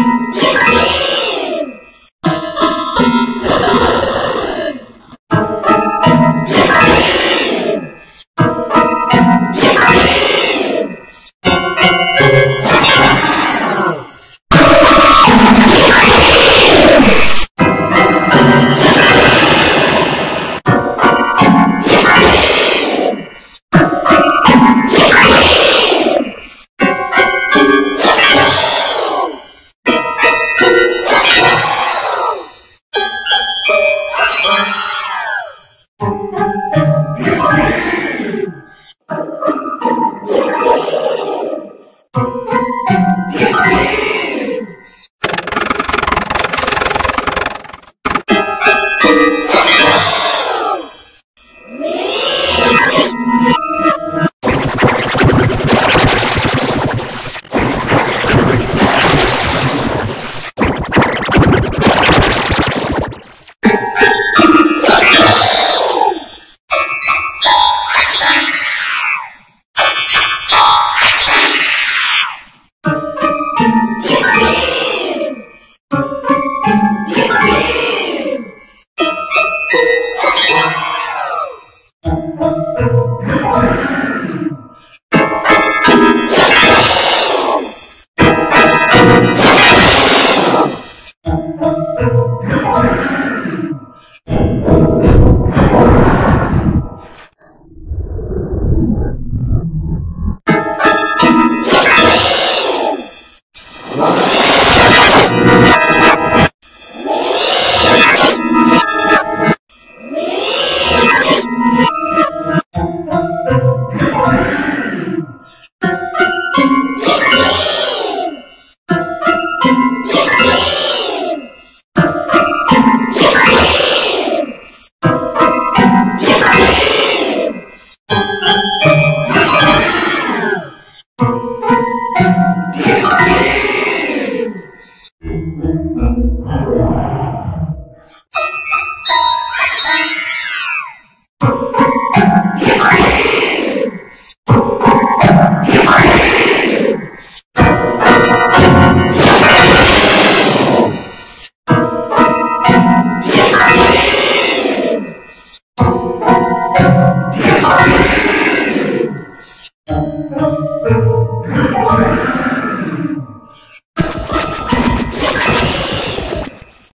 Yeah. Me! হবে you.